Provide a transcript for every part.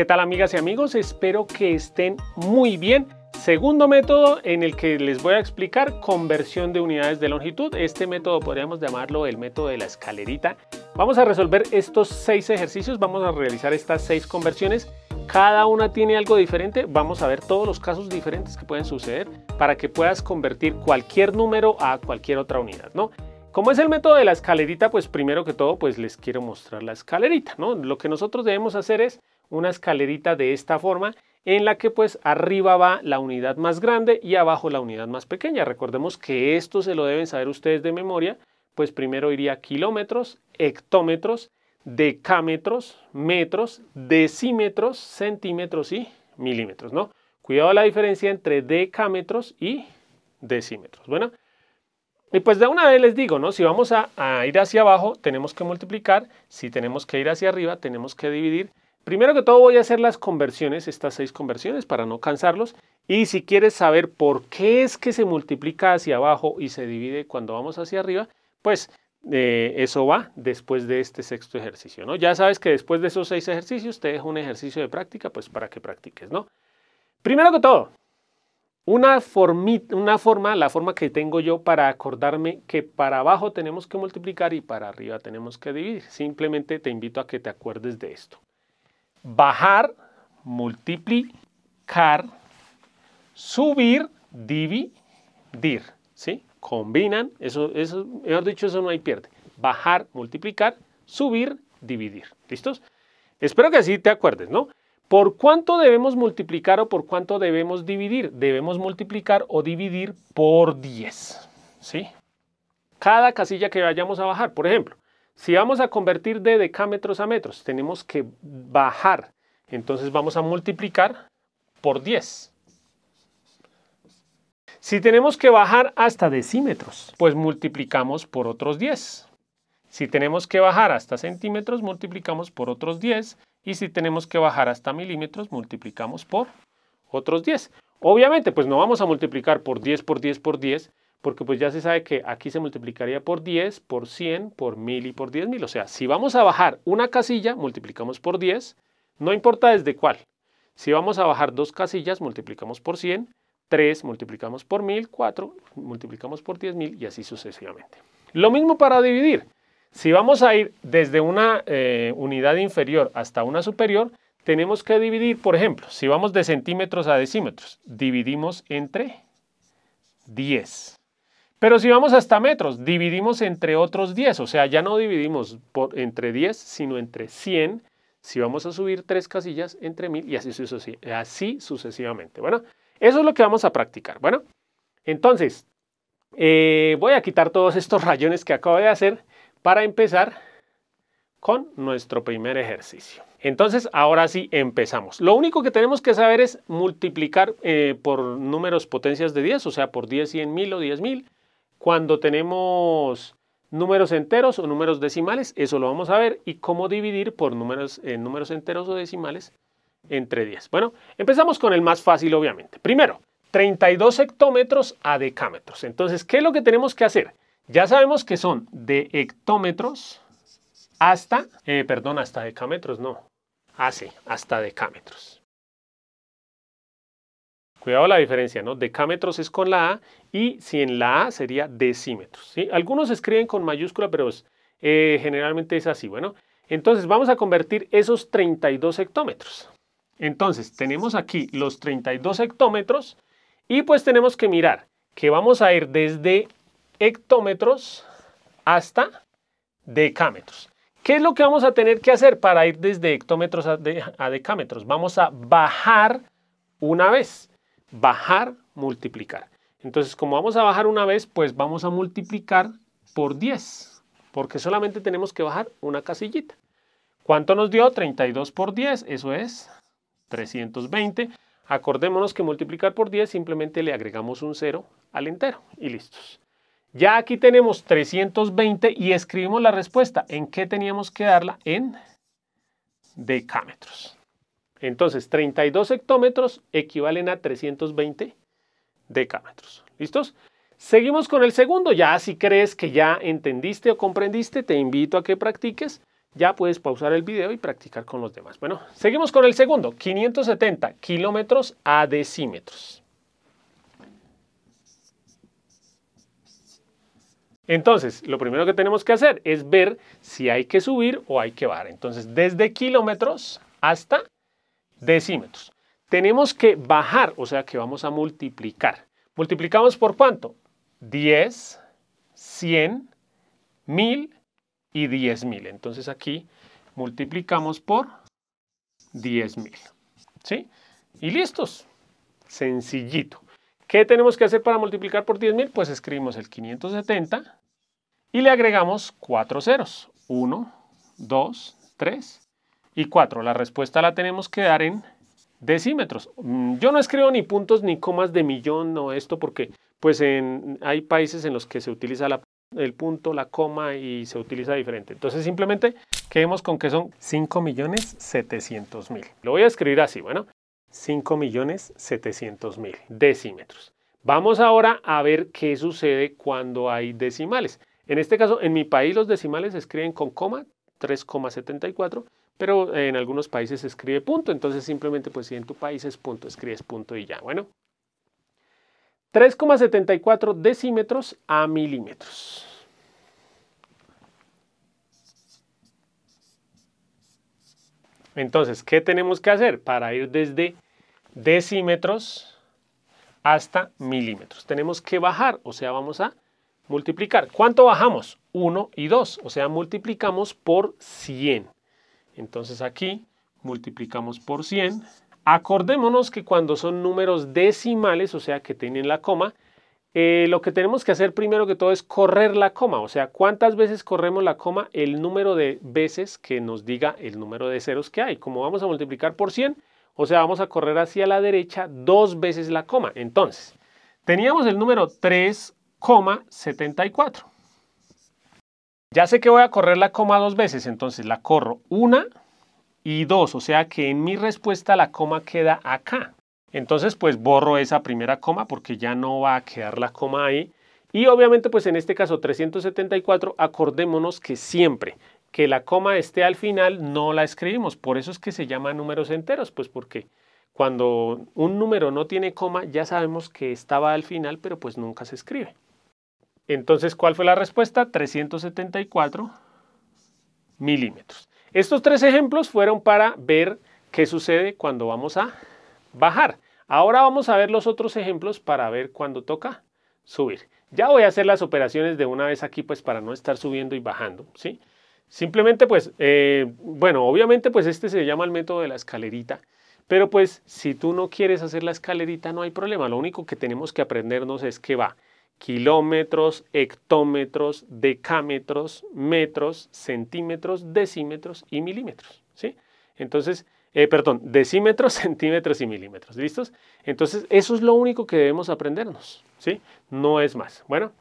¿Qué tal amigas y amigos? Espero que estén muy bien. Segundo método en el que les voy a explicar conversión de unidades de longitud. Este método podríamos llamarlo el método de la escalerita. Vamos a resolver estos seis ejercicios, vamos a realizar estas seis conversiones. Cada una tiene algo diferente. Vamos a ver todos los casos diferentes que pueden suceder para que puedas convertir cualquier número a cualquier otra unidad, ¿no? Como es el método de la escalerita, pues primero que todo, pues les quiero mostrar la escalerita, ¿no? Lo que nosotros debemos hacer es una escalerita de esta forma en la que pues arriba va la unidad más grande y abajo la unidad más pequeña. Recordemos que esto se lo deben saber ustedes de memoria, pues primero iría kilómetros, hectómetros, decámetros, metros, decímetros, centímetros y milímetros, ¿no? Cuidado la diferencia entre decámetros y decímetros. Bueno, y pues de una vez les digo, ¿no? Si vamos a, a ir hacia abajo, tenemos que multiplicar. Si tenemos que ir hacia arriba, tenemos que dividir. Primero que todo voy a hacer las conversiones, estas seis conversiones para no cansarlos. Y si quieres saber por qué es que se multiplica hacia abajo y se divide cuando vamos hacia arriba, pues eh, eso va después de este sexto ejercicio, ¿no? Ya sabes que después de esos seis ejercicios te dejo un ejercicio de práctica, pues para que practiques, ¿no? Primero que todo, una, una forma, la forma que tengo yo para acordarme que para abajo tenemos que multiplicar y para arriba tenemos que dividir. Simplemente te invito a que te acuerdes de esto bajar, multiplicar, subir, dividir. ¿Sí? Combinan, eso, eso, mejor dicho, eso no hay pierde. Bajar, multiplicar, subir, dividir. ¿Listos? Espero que así te acuerdes, ¿no? ¿Por cuánto debemos multiplicar o por cuánto debemos dividir? Debemos multiplicar o dividir por 10. ¿Sí? Cada casilla que vayamos a bajar, por ejemplo, si vamos a convertir de decámetros a metros, tenemos que bajar. Entonces vamos a multiplicar por 10. Si tenemos que bajar hasta decímetros, pues multiplicamos por otros 10. Si tenemos que bajar hasta centímetros, multiplicamos por otros 10. Y si tenemos que bajar hasta milímetros, multiplicamos por otros 10. Obviamente, pues no vamos a multiplicar por 10 por 10 por 10, porque pues ya se sabe que aquí se multiplicaría por 10, por 100, por 1000 y por 10.000. O sea, si vamos a bajar una casilla, multiplicamos por 10, no importa desde cuál. Si vamos a bajar dos casillas, multiplicamos por 100, 3 multiplicamos por 1000, 4 multiplicamos por 10.000 y así sucesivamente. Lo mismo para dividir. Si vamos a ir desde una eh, unidad inferior hasta una superior, tenemos que dividir, por ejemplo, si vamos de centímetros a decímetros, dividimos entre 10. Pero si vamos hasta metros, dividimos entre otros 10, o sea, ya no dividimos por, entre 10, sino entre 100. Si vamos a subir tres casillas, entre 1000 y así, así sucesivamente. Bueno, eso es lo que vamos a practicar. Bueno, entonces, eh, voy a quitar todos estos rayones que acabo de hacer para empezar con nuestro primer ejercicio. Entonces, ahora sí empezamos. Lo único que tenemos que saber es multiplicar eh, por números potencias de 10, o sea, por 10, 100 mil o 10 mil cuando tenemos números enteros o números decimales, eso lo vamos a ver, y cómo dividir por números, números enteros o decimales entre 10. Bueno, empezamos con el más fácil, obviamente. Primero, 32 hectómetros a decámetros. Entonces, ¿qué es lo que tenemos que hacer? Ya sabemos que son de hectómetros hasta, eh, perdón, hasta decámetros, no. Ah, sí, hasta decámetros. Cuidado la diferencia, ¿no? Decámetros es con la A y si en la A sería decímetros. ¿sí? Algunos escriben con mayúscula, pero eh, generalmente es así. Bueno, entonces vamos a convertir esos 32 hectómetros. Entonces tenemos aquí los 32 hectómetros y pues tenemos que mirar que vamos a ir desde hectómetros hasta decámetros. ¿Qué es lo que vamos a tener que hacer para ir desde hectómetros a decámetros? Vamos a bajar una vez bajar, multiplicar. Entonces, como vamos a bajar una vez, pues vamos a multiplicar por 10, porque solamente tenemos que bajar una casillita. ¿Cuánto nos dio? 32 por 10, eso es 320. Acordémonos que multiplicar por 10 simplemente le agregamos un 0 al entero y listos. Ya aquí tenemos 320 y escribimos la respuesta. ¿En qué teníamos que darla? En decámetros. Entonces, 32 hectómetros equivalen a 320 decámetros. ¿Listos? Seguimos con el segundo. Ya si crees que ya entendiste o comprendiste, te invito a que practiques. ya puedes pausar el video y practicar con los demás. Bueno, seguimos con el segundo, 570 kilómetros a decímetros. Entonces, lo primero que tenemos que hacer es ver si hay que subir o hay que bajar. Entonces, desde kilómetros hasta decímetros. Tenemos que bajar, o sea que vamos a multiplicar. ¿Multiplicamos por cuánto? 10, 100, 1000 y 10.000. Entonces aquí multiplicamos por 10.000. ¿Sí? Y listos. Sencillito. ¿Qué tenemos que hacer para multiplicar por 10.000? Pues escribimos el 570 y le agregamos cuatro ceros. 1, 2, 3 y 4. La respuesta la tenemos que dar en decímetros. Mm, yo no escribo ni puntos ni comas de millón o esto porque pues hay países en los que se utiliza el punto, la coma y se utiliza diferente. Entonces simplemente quedemos con que son 5.700.000. Lo voy a escribir así, bueno, 5.700.000 decímetros. Vamos ahora a ver qué sucede cuando hay decimales. En este caso, en mi país los decimales se escriben con coma, 3,74, pero en algunos países se escribe punto, entonces simplemente pues si en tu país es punto, escribes punto y ya. Bueno, 3,74 decímetros a milímetros. Entonces, ¿qué tenemos que hacer para ir desde decímetros hasta milímetros? Tenemos que bajar, o sea, vamos a multiplicar. ¿Cuánto bajamos? 1 y 2, o sea, multiplicamos por 100. Entonces aquí multiplicamos por 100 Acordémonos que cuando son números decimales, o sea que tienen la coma, eh, lo que tenemos que hacer primero que todo es correr la coma, o sea, cuántas veces corremos la coma, el número de veces que nos diga el número de ceros que hay. Como vamos a multiplicar por 100, o sea, vamos a correr hacia la derecha dos veces la coma. Entonces, teníamos el número 3,74. Ya sé que voy a correr la coma dos veces, entonces la corro una y 2, o sea que en mi respuesta la coma queda acá. Entonces pues borro esa primera coma porque ya no va a quedar la coma ahí. Y obviamente pues en este caso 374 acordémonos que siempre que la coma esté al final no la escribimos. Por eso es que se llama números enteros, pues porque cuando un número no tiene coma ya sabemos que estaba al final pero pues nunca se escribe. Entonces, ¿cuál fue la respuesta? 374 milímetros. Estos tres ejemplos fueron para ver qué sucede cuando vamos a bajar. Ahora vamos a ver los otros ejemplos para ver cuándo toca subir. Ya voy a hacer las operaciones de una vez aquí pues para no estar subiendo y bajando, ¿sí? Simplemente pues, eh, bueno, obviamente pues este se llama el método de la escalerita, pero pues si tú no quieres hacer la escalerita no hay problema, lo único que tenemos que aprendernos es que va kilómetros, hectómetros, decámetros, metros, centímetros, decímetros y milímetros. ¿sí? Entonces, eh, perdón, decímetros, centímetros y milímetros. ¿Listos? Entonces, eso es lo único que debemos aprendernos. ¿sí? No es más. Bueno,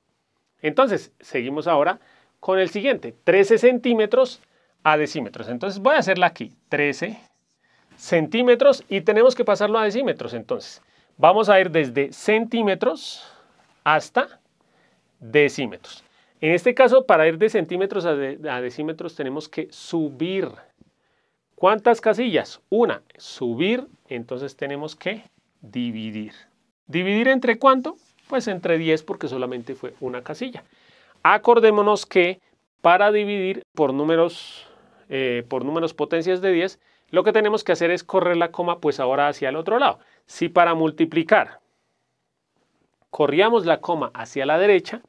entonces, seguimos ahora con el siguiente. 13 centímetros a decímetros. Entonces, voy a hacerla aquí. 13 centímetros y tenemos que pasarlo a decímetros. Entonces, vamos a ir desde centímetros hasta decímetros. En este caso, para ir de centímetros a, decímetros tenemos que subir. ¿Cuántas casillas? Una. Subir, entonces tenemos que dividir. ¿Dividir entre cuánto? Pues entre 10 porque solamente fue una casilla. Acordémonos que para dividir por números, eh, por números potencias de 10, lo que tenemos que hacer es correr la coma pues ahora hacia el otro lado. Si para multiplicar corríamos la coma hacia la derecha,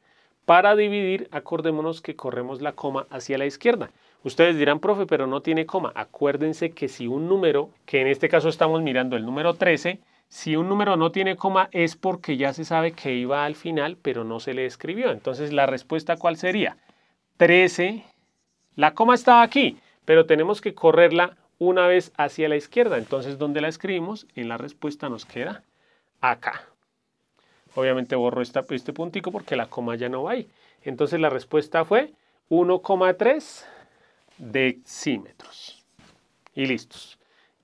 para dividir, acordémonos que corremos la coma hacia la izquierda. Ustedes dirán, profe, pero no tiene coma. Acuérdense que si un número, que en este caso estamos mirando el número 13, si un número no tiene coma es porque ya se sabe que iba al final, pero no se le escribió. Entonces, ¿la respuesta cuál sería? 13, la coma estaba aquí, pero tenemos que correrla una vez hacia la izquierda. Entonces, ¿dónde la escribimos? En la respuesta nos queda acá. Obviamente borro este puntico porque la coma ya no va ahí. Entonces la respuesta fue 1,3 decímetros. Y listos.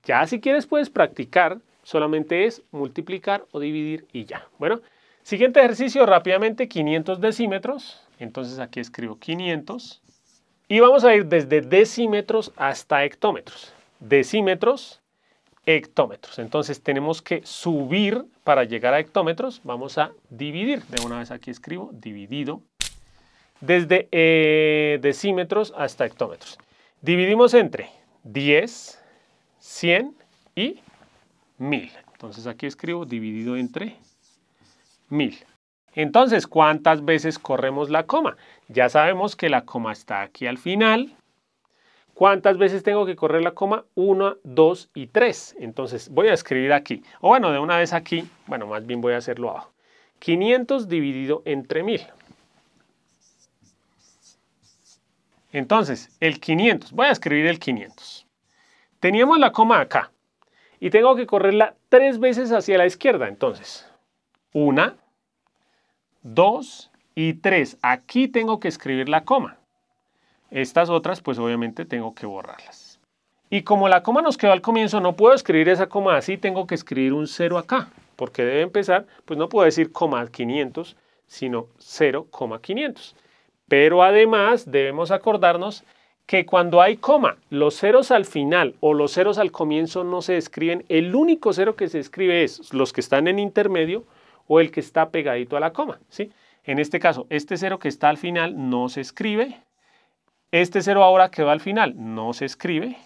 Ya si quieres puedes practicar, solamente es multiplicar o dividir y ya. Bueno, siguiente ejercicio rápidamente, 500 decímetros. Entonces aquí escribo 500 Y vamos a ir desde decímetros hasta hectómetros. Decímetros, hectómetros. Entonces tenemos que subir para llegar a hectómetros. Vamos a dividir. De una vez aquí escribo dividido desde eh, decímetros hasta hectómetros. Dividimos entre 10, 100 y 1000. Entonces aquí escribo dividido entre 1000. Entonces, ¿cuántas veces corremos la coma? Ya sabemos que la coma está aquí al final. ¿Cuántas veces tengo que correr la coma? 1, 2 y 3. Entonces voy a escribir aquí. O bueno, de una vez aquí, bueno, más bien voy a hacerlo abajo. 500 dividido entre 1000. Entonces, el 500, voy a escribir el 500. Teníamos la coma acá y tengo que correrla tres veces hacia la izquierda. Entonces, una, dos y tres. Aquí tengo que escribir la coma. Estas otras, pues obviamente tengo que borrarlas. Y como la coma nos quedó al comienzo, no puedo escribir esa coma así, tengo que escribir un 0 acá. Porque debe empezar, pues no puedo decir coma 500, sino 0,500. Pero además debemos acordarnos que cuando hay coma, los ceros al final o los ceros al comienzo no se escriben. El único cero que se escribe es los que están en intermedio o el que está pegadito a la coma. ¿sí? En este caso, este cero que está al final no se escribe. Este cero ahora que va al final no se escribe.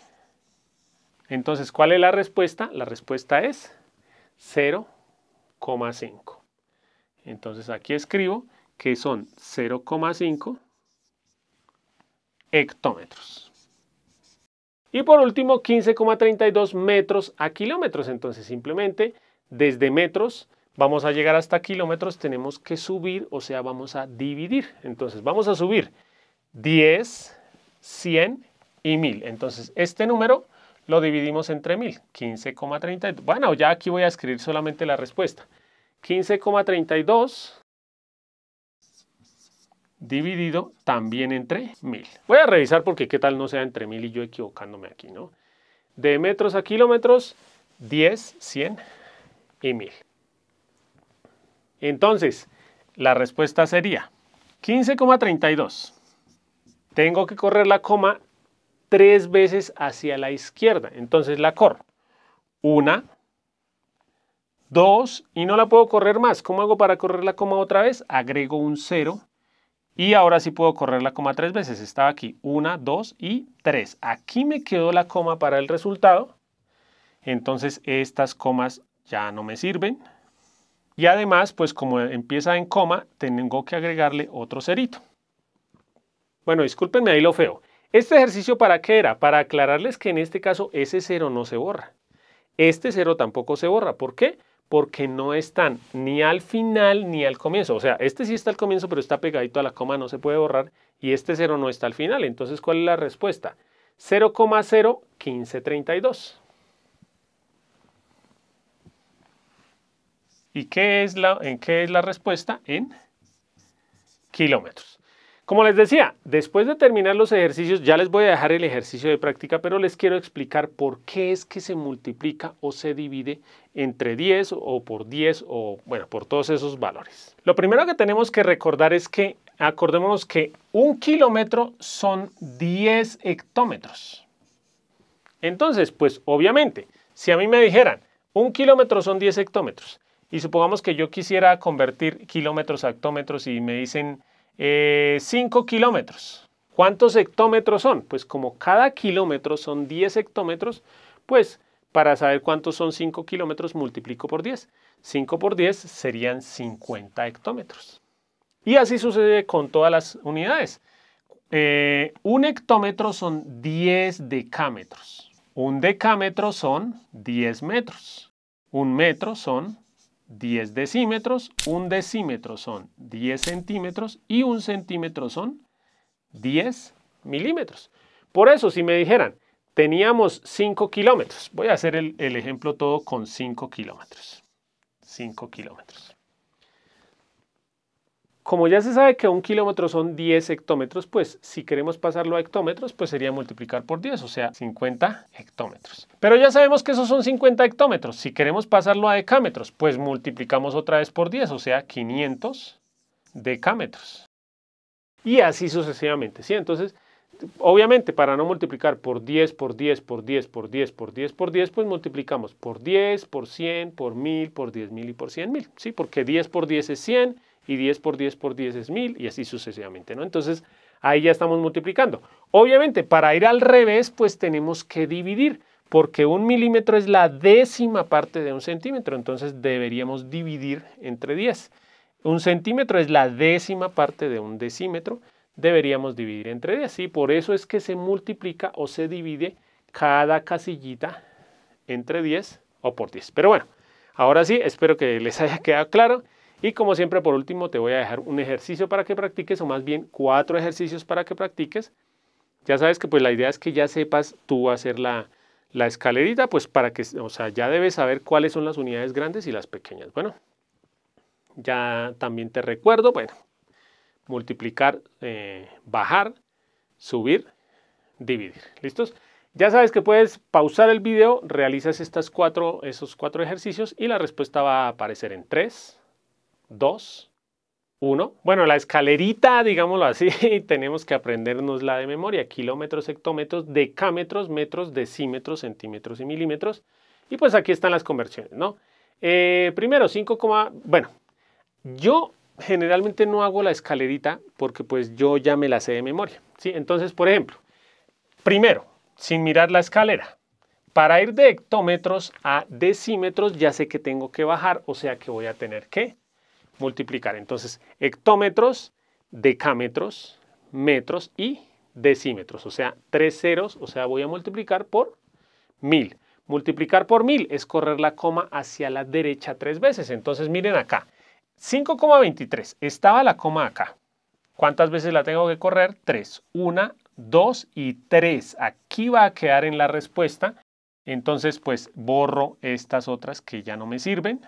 Entonces, ¿cuál es la respuesta? La respuesta es 0,5. Entonces aquí escribo que son 0,5 hectómetros. Y por último, 15,32 metros a kilómetros. Entonces, simplemente desde metros vamos a llegar hasta kilómetros, tenemos que subir, o sea, vamos a dividir. Entonces, vamos a subir 10, 100 y 1000. Entonces, este número lo dividimos entre 1000, 15,32. Bueno, ya aquí voy a escribir solamente la respuesta. 15,32 dividido también entre 1000. Voy a revisar porque qué tal no sea entre 1000 y yo equivocándome aquí, ¿no? De metros a kilómetros, 10, 100 y 1000. Entonces, la respuesta sería 15,32. Tengo que correr la coma tres veces hacia la izquierda. Entonces la corro. Una, dos, y no la puedo correr más. ¿Cómo hago para correr la coma otra vez? Agrego un cero y ahora sí puedo correr la coma tres veces. Estaba aquí, una, dos y tres. Aquí me quedó la coma para el resultado. Entonces estas comas ya no me sirven. Y además, pues como empieza en coma, tengo que agregarle otro cerito. Bueno, discúlpenme ahí lo feo. ¿Este ejercicio para qué era? Para aclararles que en este caso ese cero no se borra. Este cero tampoco se borra. ¿Por qué? porque no están ni al final ni al comienzo. O sea, este sí está al comienzo, pero está pegadito a la coma, no se puede borrar. Y este 0 no está al final. Entonces, ¿cuál es la respuesta? 0,01532. ¿Y qué es la, en qué es la respuesta? En kilómetros. Como les decía, después de terminar los ejercicios, ya les voy a dejar el ejercicio de práctica, pero les quiero explicar por qué es que se multiplica o se divide entre 10 o por 10 o, bueno, por todos esos valores. Lo primero que tenemos que recordar es que, acordémonos que un kilómetro son 10 hectómetros. Entonces, pues obviamente, si a mí me dijeran, un kilómetro son 10 hectómetros, y supongamos que yo quisiera convertir kilómetros a hectómetros y me dicen 5 eh, kilómetros. ¿Cuántos hectómetros son? Pues como cada kilómetro son 10 hectómetros, pues para saber cuántos son 5 kilómetros multiplico por 10. 5 por 10 serían 50 hectómetros. Y así sucede con todas las unidades. Eh, un hectómetro son 10 decámetros. Un decámetro son 10 metros. Un metro son 10 decímetros, un decímetro son 10 centímetros y un centímetro son 10 milímetros. Por eso, si me dijeran, teníamos 5 kilómetros, voy a hacer el, el ejemplo todo con 5 kilómetros. 5 kilómetros. Como ya se sabe que un kilómetro son 10 hectómetros, pues si queremos pasarlo a hectómetros, pues sería multiplicar por 10, o sea, 50 hectómetros. Pero ya sabemos que esos son 50 hectómetros. Si queremos pasarlo a decámetros, pues multiplicamos otra vez por 10, o sea, 500 decámetros. Y así sucesivamente, ¿sí? Entonces, obviamente para no multiplicar por 10, por 10, por 10, por 10, por 10, por 10, pues multiplicamos por 10, por 100, por 1000, por 10.000 y por 100.000, ¿sí? Porque 10 por 10 es 100 y 10 por 10 por 10 es 1000 y así sucesivamente, ¿no? Entonces ahí ya estamos multiplicando. Obviamente para ir al revés, pues tenemos que dividir porque un milímetro es la décima parte de un centímetro, entonces deberíamos dividir entre 10. Un centímetro es la décima parte de un decímetro, deberíamos dividir entre 10. Y por eso es que se multiplica o se divide cada casillita entre 10 o por 10. Pero bueno, ahora sí, espero que les haya quedado claro. Y como siempre, por último, te voy a dejar un ejercicio para que practiques, o más bien cuatro ejercicios para que practiques. Ya sabes que pues la idea es que ya sepas tú hacer la, la escalerita, pues para que, o sea, ya debes saber cuáles son las unidades grandes y las pequeñas. Bueno, ya también te recuerdo, bueno, multiplicar, eh, bajar, subir, dividir. ¿Listos? Ya sabes que puedes pausar el video, realizas estas cuatro, esos cuatro ejercicios y la respuesta va a aparecer en 3, 2, 1. Bueno, la escalerita, digámoslo así, tenemos que aprendernos la de memoria. Kilómetros, hectómetros, decámetros, metros, decímetros, centímetros y milímetros. Y pues aquí están las conversiones, ¿no? Eh, primero, 5, bueno, yo generalmente no hago la escalerita porque pues yo ya me la sé de memoria. ¿sí? Entonces, por ejemplo, primero, sin mirar la escalera, para ir de hectómetros a decímetros ya sé que tengo que bajar, o sea que voy a tener que multiplicar. Entonces, hectómetros, decámetros, metros y decímetros, o sea, tres ceros, o sea, voy a multiplicar por mil. Multiplicar por mil es correr la coma hacia la derecha tres veces. Entonces, miren acá, 5,23. Estaba la coma acá. ¿Cuántas veces la tengo que correr? 3. 1, 2 y 3. Aquí va a quedar en la respuesta. Entonces, pues borro estas otras que ya no me sirven.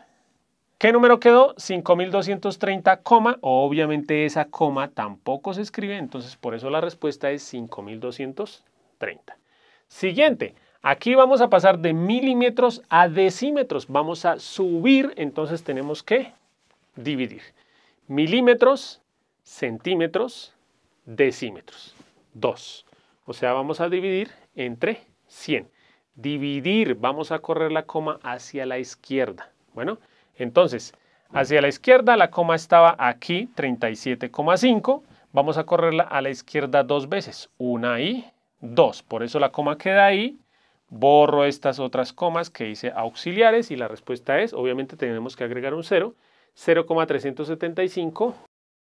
¿Qué número quedó? 5230, obviamente esa coma tampoco se escribe, entonces por eso la respuesta es 5230. Siguiente, aquí vamos a pasar de milímetros a decímetros, vamos a subir, entonces tenemos que dividir. Milímetros, centímetros, decímetros. 2. O sea, vamos a dividir entre 100. Dividir, vamos a correr la coma hacia la izquierda. Bueno, entonces, hacia la izquierda la coma estaba aquí, 37,5. Vamos a correrla a la izquierda dos veces, una y dos. Por eso la coma queda ahí. Borro estas otras comas que hice auxiliares y la respuesta es, obviamente tenemos que agregar un 0 0,375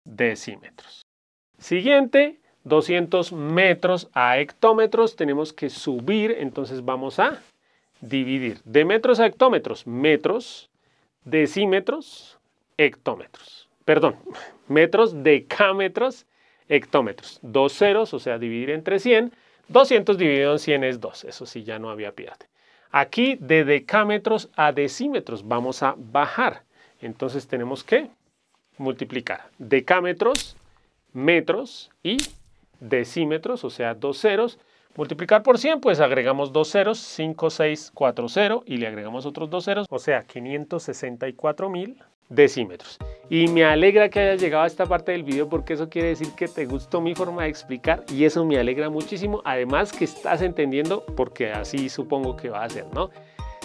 decímetros. Siguiente, 200 metros a hectómetros, tenemos que subir, entonces vamos a dividir de metros a hectómetros, metros, decímetros, hectómetros. Perdón, metros, decámetros, hectómetros. Dos ceros, o sea, dividir entre 100. 200 dividido en 100 es 2, eso sí, ya no había piedad. Aquí de decámetros a decímetros vamos a bajar. Entonces tenemos que multiplicar decámetros, metros y decímetros, o sea, dos ceros. Multiplicar por 100, pues agregamos dos ceros, 5, 6, 4, 0 y le agregamos otros dos ceros, o sea, 564 mil decímetros. Y me alegra que hayas llegado a esta parte del video porque eso quiere decir que te gustó mi forma de explicar y eso me alegra muchísimo. Además que estás entendiendo porque así supongo que va a ser, ¿no?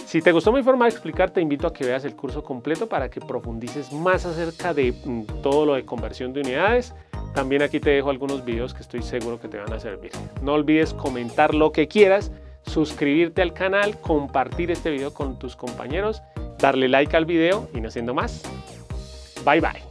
Si te gustó mi forma de explicar, te invito a que veas el curso completo para que profundices más acerca de mm, todo lo de conversión de unidades. También aquí te dejo algunos videos que estoy seguro que te van a servir. No olvides comentar lo que quieras, suscribirte al canal, compartir este video con tus compañeros, darle like al video y no siendo más, bye bye.